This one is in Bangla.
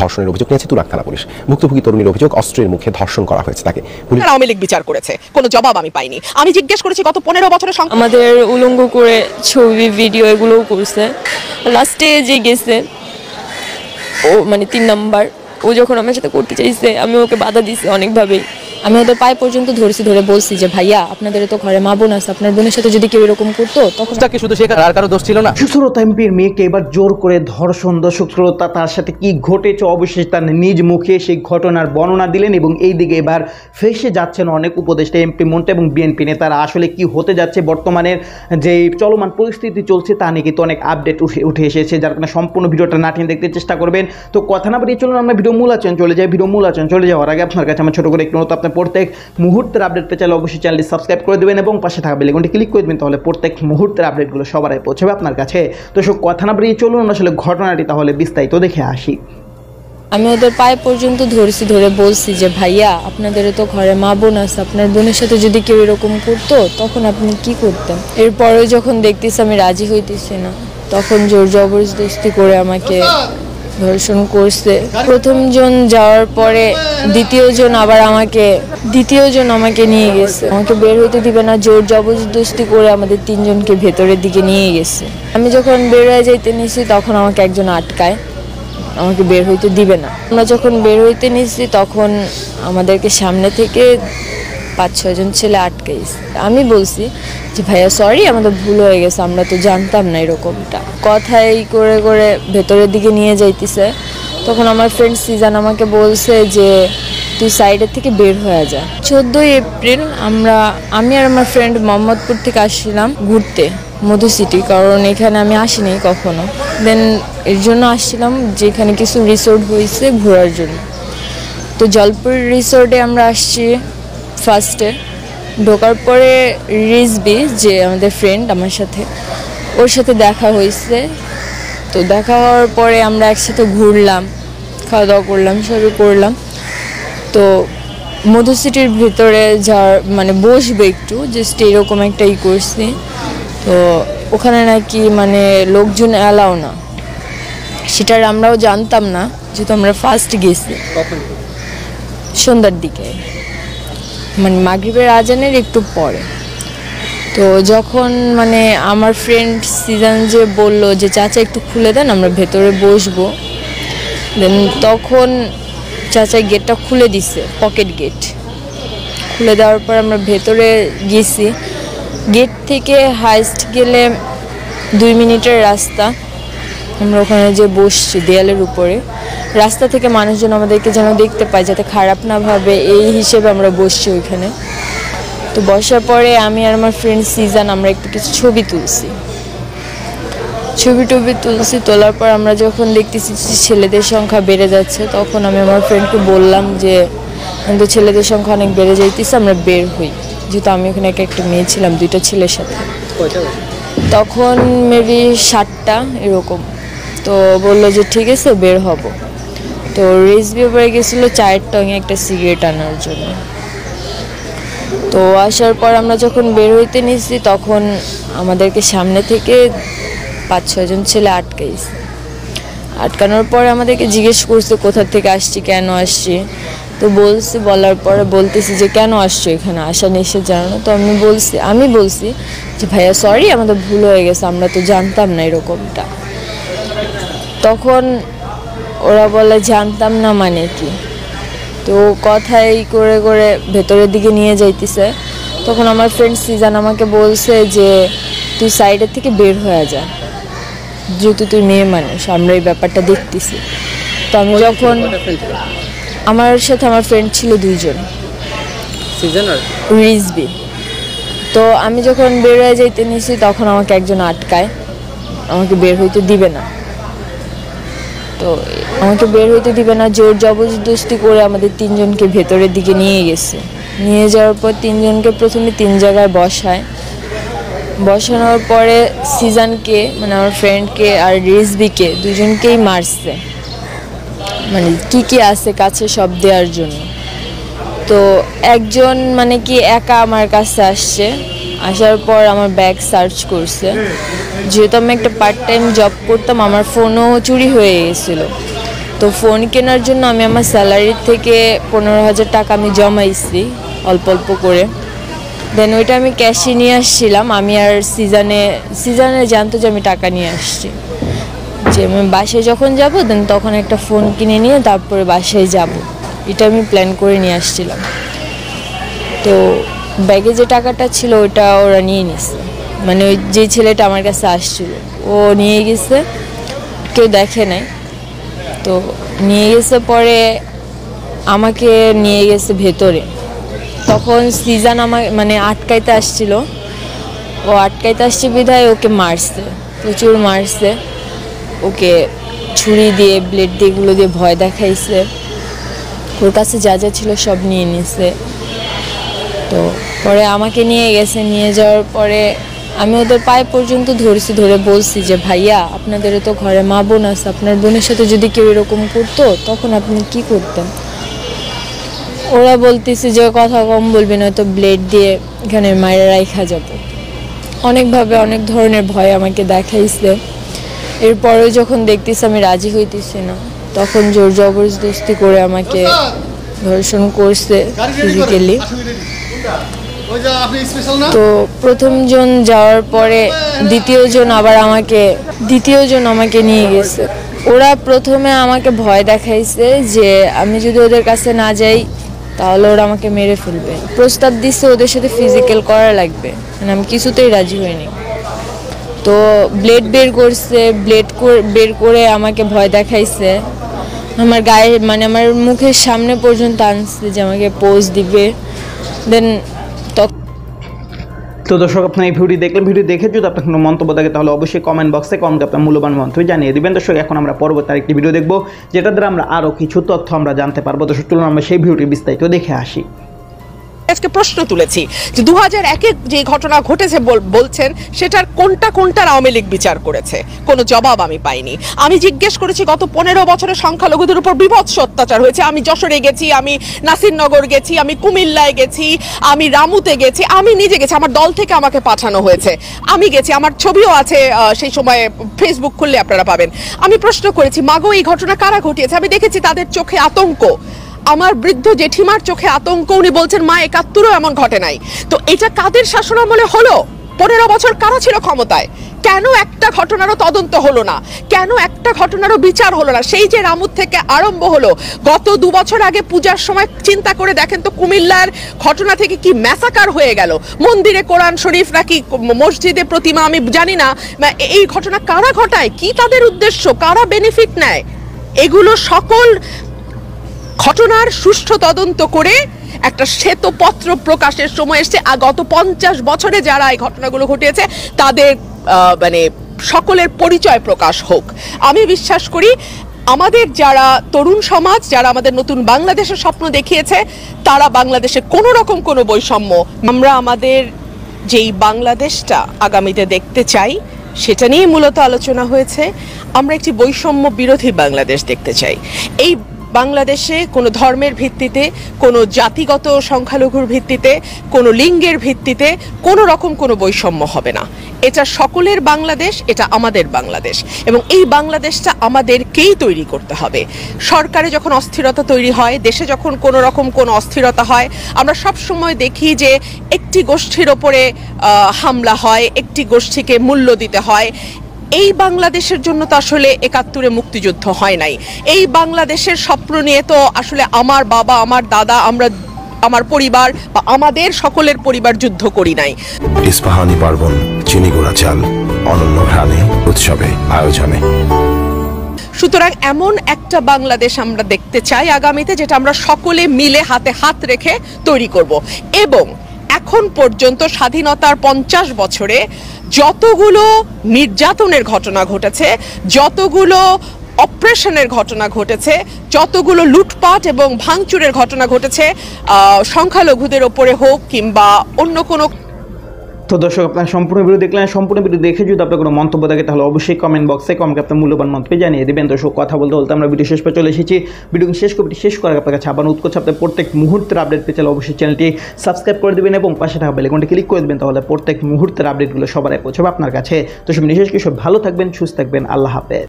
ধর্ষণের অভিযোগ নিয়েছে তুরাক থানা পুলিশ। ভুক্তভোগী তরুণীর অভিযোগ অস্ত্রের মুখে ধর্ষণ করা হয়েছে তাকে। পুলিশ আওয়ামী লীগ বিচার করেছে। কোনো জবাব আমি পাইনি। আমি জিজ্ঞেস করেছি গত পনেরো বছরের সঙ্গে আমাদের উলঙ্গ করে ছবি ভিডিও এগুলোও করছে। লাস্টে যে গেছে ও মানে তিন নাম্বার ও যখন আমার সাথে করতে চাইছে আমি ওকে বাধা দিছি অনেকভাবেই। আমি ওদের পায়ে পর্যন্ত ধরেছি ধরে বলছি যে ভাইয়া আপনাদের তো ঘরে মা বোন আছে আপনার বোনের সাথে যদি কেউ এরকম করতো তখন তাকে শুধু শেখার আর কারও দোষ ছিল না? সুশ্রোতা এমপির মেয়েকে এবার জোর করে ধর্ষণ দর্শক শ্রোতা তার সাথে কি ঘটেছে? অবশেষে তার নিজ মুখে সেই ঘটনার বর্ণনা দিলেন এবং এই দিকে এবার ফেসে যাচ্ছেন অনেক উপদেষ্টা এমপি মন্ত্রী এবং বিএনপি নেতারা। আসলে কি হতে যাচ্ছে? বর্তমানের যে চলমান পরিস্থিতি চলছে তা নিয়ে কিন্তু অনেক আপডেট উঠে উঠে এসেছে যার কারণে সম্পূর্ণ ভিডিওটা নাটিয়ে দেখতে চেষ্টা করবেন। তো কথা না বাড়িয়ে চলুন আমরা ভিডিও মূল আচরণ চলে যাই। ভিডিও মূল আচরণ চলে যাওয়ার আগে আপনার কাছে আমার ছোটো করে একটু মতো আপনার প্রত্যেক মুহূর্তের আপডেট পেতে চাইলে অবশ্যই চ্যানেলটি সাবস্ক্রাইব করে দেবেন এবং পাশে থাকা বেলেগনটি ক্লিক করে দেবেন তাহলে প্রত্যেক মুহূর্তের আপডেটগুলো সবার আগে পৌঁছাবে আপনার কাছে। তো সব কথা না বাড়িয়ে চলুন আসলে ঘটনাটি তাহলে বিস্তারিত দেখে আসি। আমি ওদের পায়ে পর্যন্ত ধরেছি ধরে বলছি যে ভাইয়া আপনাদের তো ঘরে মা বোন আছে আপনার বোনের সাথে যদি কেউ এরকম করতো তখন আপনি কি করতেন? এরপরে যখন দেখতেছি আমি রাজি হইতেছি না তখন জোর জবরদস্তি করে আমাকে ধর্ষণ করছে। প্রথম জন যাওয়ার পরে দ্বিতীয় জন আবার আমাকে, দ্বিতীয় জন আমাকে নিয়ে গেছে। আমাকে বের হইতে দিবে না, জোর জবরদস্তি করে আমাদের তিনজনকে ভেতরের দিকে নিয়ে গেছে। আমি যখন বের হয়ে যাইতে নিছি, তখন আমাকে একজন আটকায়। আমাকে বের হইতে দিবে না। আমরা যখন বের হইতে নিয়েছি তখন আমাদেরকে সামনে থেকে পাঁচ ছয়জন ছেলে আটকাইছে আমি বলছি যে, ভাইয়া সরি আমাদের ভুল হয়ে গেছে, আমরা তো জানতাম না এরকমটা। কথাই করে করে ভেতরের দিকে নিয়ে যাইতেছে। তখন আমার ফ্রেন্ড সিজান আমাকে বলছে যে, তুই সাইডের থেকে বের হয়ে যা। চোদ্দোই এপ্রিল আমরা, আমি আর আমার ফ্রেন্ড মোহাম্মদপুর থেকে আসছিলাম ঘুরতে, মধু সিটি কারণ এখানে আমি আসিনি কখনো। দেন এর জন্য আসছিলাম যেখানে কিছু রিসোর্ট হয়েছে ঘোরার জন্য। তো জলপুর রিসোর্টে আমরা আসছি। ফার্স্টে ঢোকার পরে রিজবি যে আমাদের ফ্রেন্ড আমার সাথে ওর সাথে দেখা হয়েছে। তো দেখা হওয়ার পরে আমরা একসাথে ঘুরলাম খাওয়া দাওয়া করলাম সবই করলাম। তো মধু সিটির ভিতরে যার মানে বসবে একটু জাস্ট এরকম একটা ই করছি। তো ওখানে নাকি মানে লোকজন অ্যালাও না। সেটার আমরাও জানতাম না যেহেতু আমরা ফার্স্ট গেছি। সন্ধ্যার দিকে। মানে মাগরিবের আজানের একটু পরে। তো যখন মানে আমার ফ্রেন্ড সিজন যে বলল যে, চাচা একটু খুলে দেন, আমরা ভেতরে বসবো। দেন তখন চাচা গেটটা খুলে দিছে পকেট গেট খুলে দেওয়ার পর আমরা ভেতরে গেছি। গেট থেকে হাইস্ট গেলে দুই মিনিটের রাস্তা। আমরা ওখানে যে বসছি দেয়ালের উপরে রাস্তা থেকে মানুষজন আমাদেরকে যেন দেখতে পায় যাতে খারাপ না ভাবে এই হিসেবে আমরা বসছি ওইখানে। তো বসার পরে আমি আর আমার ফ্রেন্ড সিজান আমরা একটু কিছু ছবি তুলছি। ছবি টবি তুলছি তোলার পর আমরা যখন দেখতেছি যে ছেলেদের সংখ্যা বেড়ে যাচ্ছে তখন আমি আমার ফ্রেন্ডকে বললাম যে কিন্তু ছেলেদের সংখ্যা অনেক বেড়ে যাইতেছে আমরা বের হই। যেহেতু আমি ওখানে একা একটা মেয়ে ছিলাম দুইটা ছেলের সাথে। তখন মেবি সাতটা এরকম। তো বলল যে, ঠিক আছে, বের হব। তো রেসবি পরে গেছিল চায়ের টঙে একটা সিগারেট আনার জন্য। তো আসার পর আমরা যখন বের হইতে নিয়েছি তখন আমাদেরকে সামনে থেকে পাঁচ ছজন ছেলে আটকাইছে। আটকানোর পরে আমাদেরকে জিজ্ঞেস করছে, কোথা থেকে আসছি, কেন আসছি? তো বলছি, বলার পরে বলতেছি যে, কেন আসছো এখানে? আসা নিষেধ জানানো? তো আমি বলছি আমি বলছি যে, ভাইয়া সরি আমাদের ভুল হয়ে গেছে, আমরা তো জানতাম না এরকমটা। তখন ওরা বলে জানতাম না মানে কি? তো কথাই করে করে ভেতরের দিকে নিয়ে যাইতেছে। তখন আমার ফ্রেন্ড সিজান আমাকে বলছে যে তুই সাইডের থেকে বের হয়ে যা। যেহেতু তুই মেয়ে মানুষ আমরা এই ব্যাপারটা দেখতেছি। তো আমি যখন আমার সাথে আমার ফ্রেন্ড ছিল দুইজন। রিজবি। তো আমি যখন বের হয়ে যাইতে নিয়েছি তখন আমাকে একজন আটকায়। আমাকে বের হইতে দিবে না। তো আমাকে বের হইতে দিবে না, জোর জবরদস্তি করে আমাদের তিনজনকে ভেতরের দিকে নিয়ে গেছে। নিয়ে যাওয়ার পর তিনজনকে প্রথমে তিন জায়গায় বসায়। বসানোর পরে সিজানকে মানে আমার ফ্রেন্ডকে আর রিজবিকে দুজনকেই মারছে। মানে কি কি আছে কাছে সব দেওয়ার জন্য। তো একজন মানে কি একা আমার কাছে আসছে। আসার পর আমার ব্যাগ সার্চ করছে। যেহেতু আমি একটা পার্ট টাইম জব করতাম, আমার ফোনও চুরি হয়ে গেছিল। তো ফোন কেনার জন্য আমি আমার স্যালারি থেকে পনেরো হাজার টাকা আমি জমাইছি, অল্প অল্প করে। দেন ওইটা আমি ক্যাশে নিয়ে আসছিলাম। আমি আর সিজনে সিজনে জানতো যে আমি টাকা নিয়ে আসছি। যে আমি বাসায় যখন যাব দেন তখন একটা ফোন কিনে নিয়ে তারপরে বাসায় যাব। এটা আমি প্ল্যান করে নিয়ে আসছিলাম। তো ব্যাগে যে টাকাটা ছিল ওটা ওরা নিয়ে নিছে। মানে ওই যে ছেলেটা আমার কাছে আসছিল, ও নিয়ে গেছে, কেউ দেখে নাই। তো নিয়ে গেছে পরে আমাকে নিয়ে গেছে ভেতরে। তখন সিজান আমার মানে আটকাইতে আসছিল। ও আটকাইতে আসছে বিধায় ওকে মারছে, প্রচুর মারছে। ওকে ছুরি দিয়ে, ব্লেড দিয়ে, এগুলো দিয়ে ভয় দেখাইছে। ওর কাছে যা যা ছিল সব নিয়ে নিছে। তো পরে আমাকে নিয়ে গেছে, নিয়ে যাওয়ার পরে আমি ওদের পায়ে পর্যন্ত ধরেছি, ধরে বলছি যে, ভাইয়া আপনাদের তো ঘরে মা বোন আছে, আপনার বোনের সাথে যদি কেউ এরকম করতো, তখন আপনি কি করতেন? ওরা বলতেছে যে, কথা কম বলবি না, তো ব্লেড দিয়ে এখানে মায়েরা রাইখা যাব। অনেকভাবে অনেক ধরনের ভয় আমাকে দেখাইছে। এরপরে যখন দেখতেছি আমি রাজি হইতেছি না, তখন জোর জবরদস্তি করে আমাকে ধর্ষণ করছে ফিজিক্যালি তো প্রথমজন যাওয়ার পরে দ্বিতীয়জন আবার আমাকে, দ্বিতীয়জন আমাকে নিয়ে গেছে। ওরা প্রথমে আমাকে ভয় দেখাইছে যে আমি যদি ওদের কাছে না যাই, তাহলে ওরা আমাকে মেরে ফেলবে। প্রস্তাব দিচ্ছে ওদের সাথে ফিজিক্যাল করা লাগবে। মানে আমি কিছুতেই রাজি হইনি। তো ব্লেড বের করছে ব্লেড বের করে আমাকে ভয় দেখাইছে। আমার গায়ে মানে আমার মুখের সামনে পর্যন্ত আনছে যে আমাকে পোজ দিবে। দেন তো দর্শক, আপনার এই ভিডিও দেখলেন। ভিডিও দেখে যদি আপনার কোনো মন্তব্য থাকে, তাহলে অবশ্যই কমেন্ট বক্সে কমেন্ট আপনার মূল্যবান মন্তব্য জানিয়ে দেবেন। দর্শক, এখন আমরা পরবর্তী আরেকটি ভিডিও দেখব যেটা দ্বারা আমরা আরও কিছু তথ্য আমরা জানতে পারব। দর্শক, চলুন আমরা সেই ভিডিওটি বিস্তারিত দেখে আসি। আজকে প্রশ্ন তুলেছি যে দু হাজার একে যে ঘটনা ঘটেছে বলছেন, সেটার কোনটা কোনটার আওয়ামী লীগ বিচার করেছে? কোনো জবাব আমি পাইনি। আমি জিজ্ঞেস করেছি, গত পনেরো বছরে সংখ্যালঘুদের উপর বিভৎস অত্যাচার হয়েছে। আমি যশোরে গেছি, আমি নাসিরনগর গেছি, আমি কুমিল্লায় গেছি, আমি রামুতে গেছি, আমি নিজে গেছি, আমার দল থেকে আমাকে পাঠানো হয়েছে। আমি গেছি, আমার ছবিও আছে সেই সময়ে ফেসবুক খুললে আপনারা পাবেন। আমি প্রশ্ন করেছি, মাগো, এই ঘটনা কারা ঘটিয়েছে? আমি দেখেছি তাদের চোখে আতঙ্ক। আমার বৃদ্ধ জেঠিমার চোখে আতঙ্ক। উনি বলছেন, মা, একাত্তরও এমন ঘটে নাই। তো এটা কাদের শাসনামলে হলো? পনেরো বছর কারা ছিল ক্ষমতায়? কেন একটা ঘটনারও তদন্ত হলো না? কেন একটা ঘটনারও বিচার হলো না? সেই যে রামুর থেকে আরম্ভ হলো, গত দু বছর আগে পূজার সময় চিন্তা করে দেখেন তো কুমিল্লার ঘটনা থেকে কি ম্যাসাকার হয়ে গেল? মন্দিরে কোরআন শরীফ নাকি মসজিদে প্রতিমা, আমি জানি না। এই ঘটনা কারা ঘটায়? কি তাদের উদ্দেশ্য? কারা বেনিফিট নেয়? এগুলো সকল ঘটনার সুষ্ঠু তদন্ত করে একটা শ্বেতপত্র প্রকাশের সময় এসছে। গত পঞ্চাশ বছরে যারা এই ঘটনাগুলো ঘটিয়েছে, তাদের মানে সকলের পরিচয় প্রকাশ হোক। আমি বিশ্বাস করি, আমাদের যারা তরুণ সমাজ, যারা আমাদের নতুন বাংলাদেশের স্বপ্ন দেখিয়েছে, তারা বাংলাদেশে কোনো রকম কোনো বৈষম্য, আমরা আমাদের যেই বাংলাদেশটা আগামীতে দেখতে চাই, সেটা নিয়ে মূলত আলোচনা হয়েছে। আমরা একটি বৈষম্য বিরোধী বাংলাদেশ দেখতে চাই। এই বাংলাদেশে কোনো ধর্মের ভিত্তিতে, কোনো জাতিগত সংখ্যালঘুর ভিত্তিতে, কোনো লিঙ্গের ভিত্তিতে কোনো রকম কোনো বৈষম্য হবে না। এটা সকলের বাংলাদেশ, এটা আমাদের বাংলাদেশ। এবং এই বাংলাদেশটা আমাদেরকেই তৈরি করতে হবে। সরকারে যখন অস্থিরতা তৈরি হয়, দেশে যখন কোনো রকম কোনো অস্থিরতা হয়, আমরা সব সময় দেখি যে একটি গোষ্ঠীর ওপরে হামলা হয়, একটি গোষ্ঠীকে মূল্য দিতে হয়। এই বাংলাদেশের জন্য তো আসলে একাত্তরে মুক্তিযুদ্ধ হয় নাই। এই বাংলাদেশের স্বপ্ন নিয়ে তো আসলে আমার বাবা আমার দাদা আমরা আমার পরিবার বা আমাদের সকলের পরিবার যুদ্ধ করি নাই। ইস্পাহানি পার্বণ চিনি গুঁড়া চাল অনন্য ঘ্রাণে উৎসবে আয়োজনে। সুতরাং এমন একটা বাংলাদেশ আমরা দেখতে চাই আগামীতে যেটা আমরা সকলে মিলে হাতে হাত রেখে তৈরি করব। এবং এখন পর্যন্ত স্বাধীনতার পঞ্চাশ বছরে যতগুলো নির্যাতনের ঘটনা ঘটেছে, যতগুলো অপারেশনের ঘটনা ঘটেছে, যতগুলো লুটপাট এবং ভাঙচুরের ঘটনা ঘটেছে সংখ্যালঘুদের ওপরে হোক কিংবা অন্য কোনো তো দর্শক, আপনার সম্পূর্ণ ভিডিও দেখলেন, সম্পূর্ণ ভিডিও দেখে যদি আপনার কোনো মন্তব্য থাকে, তাহলে অবশ্যই কমেন্ট বক্সে কমেন্ট আপনার মূল্যবান মন্তব্য জানিয়ে দেবেন। দর্শক, কথা বলতে বলতে আমরা ভিডিও শেষ পর চলে এসেছি। ভিডিও শেষ করে শেষ করার আপনার কাছে আবার উৎকোচ আপনার প্রত্যেক মুহূর্তের আপডেট পেতে চাইলে অবশ্যই চ্যানেলটি সাবস্ক্রাইব করে দেবেন এবং পাশে থাকা বেলেকনটি ক্লিক করে দেবেন, তাহলে প্রত্যেক মুহূর্তের আপডেটগুলো সবার পৌঁছাবে আপনার কাছে। তো সব নিশেষ কিছু ভালো থাকবেন, সুস্থ থাকবেন, আল্লাহ হাফেজ।